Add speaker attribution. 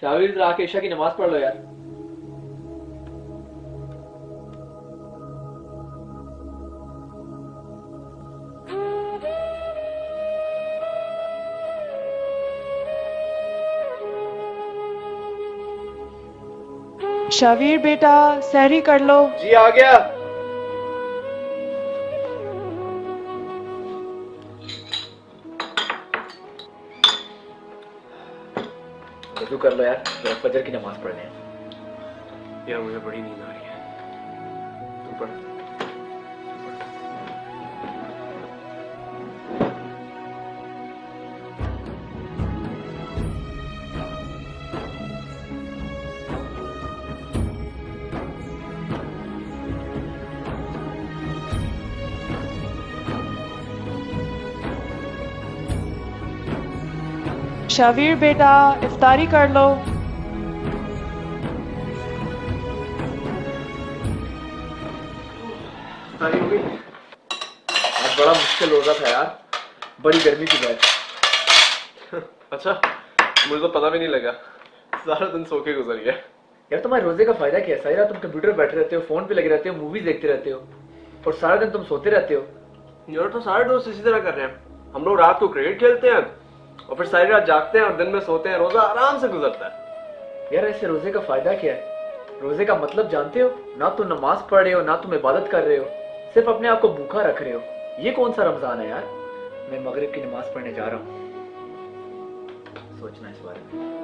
Speaker 1: Shower ذرا کے عشاء کی نماز پڑھ لو یار۔
Speaker 2: شاویر بیٹا سحری کر لو۔
Speaker 1: جی آ گیا۔ وضو کر لو یار ذرا فجر کی نماز پڑھنے۔ ہیں
Speaker 3: یار مجھے بڑی نیند آ رہی ہے۔ تم پڑھ۔
Speaker 2: شاویر بیٹا افطاری کر لو۔
Speaker 1: ہو بڑا مشکل روزہ تھا یار۔ بڑی گرمی کی بات
Speaker 3: اچھا مجھے تو پتہ بھی نہیں لگا۔ سارا دن سو کے گزر گیا۔
Speaker 1: یار تمہارے روزے کا فائدہ کیا ہے؟ رات تم کمپیوٹر بیٹھے رہتے ہو فون پہ لگے رہتے ہو موویز دیکھتے رہتے ہو اور سارا دن تم سوتے رہتے ہو۔
Speaker 3: یار تو سارے دوست اسی طرح کر رہے ہیں۔ ہم لوگ رات کو کرکٹ کھیلتے ہیں۔ اور پھر ساری رات جاگتے ہیں اور دن میں سوتے ہیں، روزہ آرام سے گزرتا ہے۔
Speaker 1: یار، ایسے روزے کا فائدہ کیا ہے؟ روزے کا مطلب جانتے ہو؟ نہ تم نماز پڑھ رہے ہو، نہ تم عبادت کر رہے ہو، صرف اپنے آپ کو بھوکا رکھ رہے ہو۔ یہ کون سا رمضان ہے یار؟ میں مغرب کی نماز پڑھنے جا رہا ہوں۔ سوچنا اس بارے میں۔